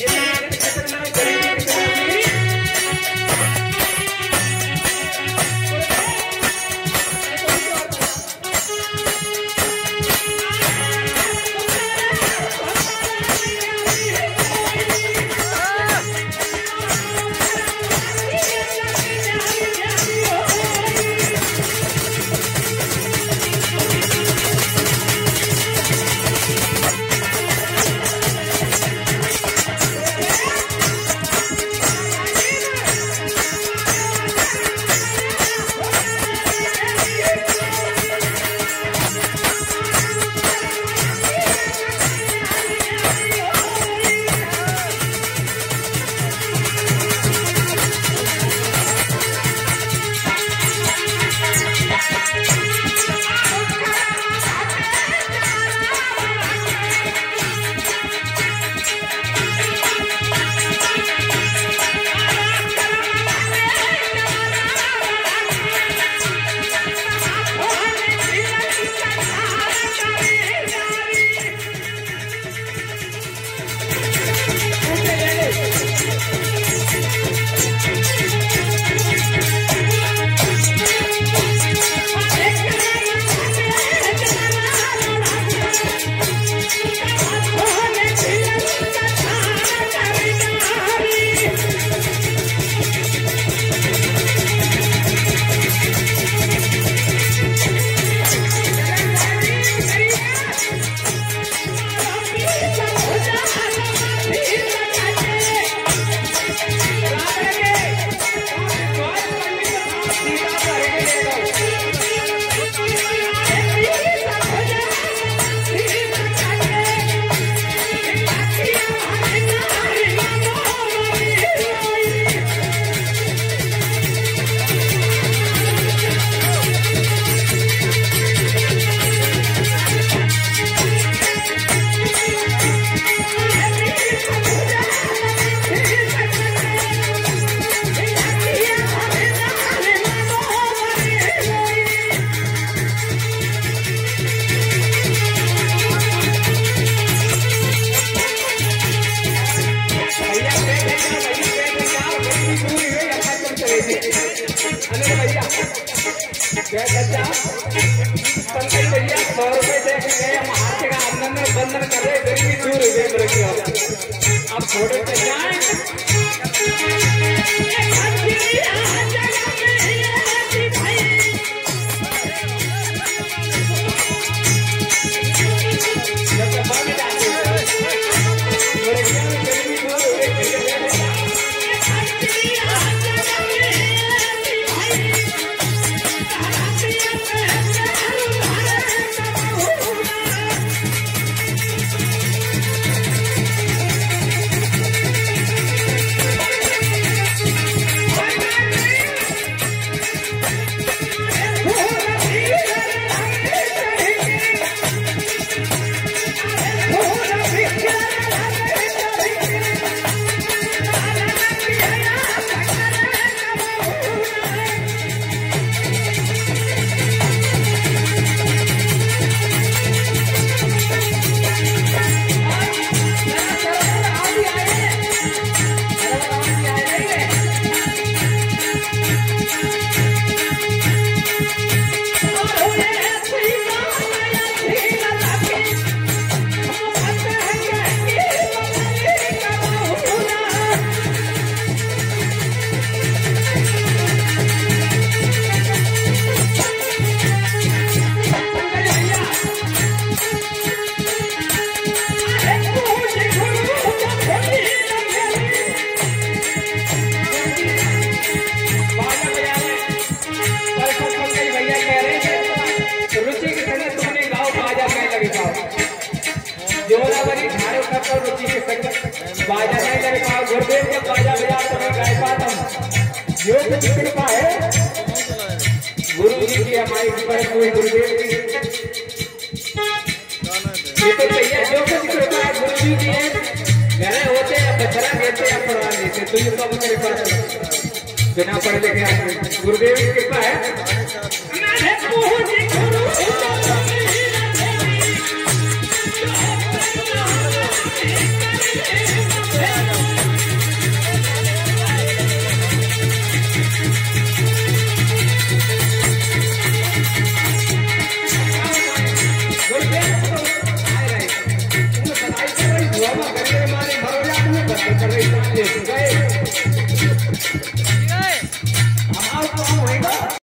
Yeah. Obrigado. भैया, सौ रुपए दे के हम हाथ का आंदन बंधन कर रहे गरीबी दूर मेरे की अब थोड़े बाजा नहीं लगे पाओ गुरुदेव के बाजा बजा तो मैं गाय पाता हूँ योग की कृपा है गुरु जी की है गुरुदेव की? जो कुछ कृपा है गुरु जी की है होते बचरा देते परवान देते बिना पढ़े लिखे गुरुदेव की कृपा है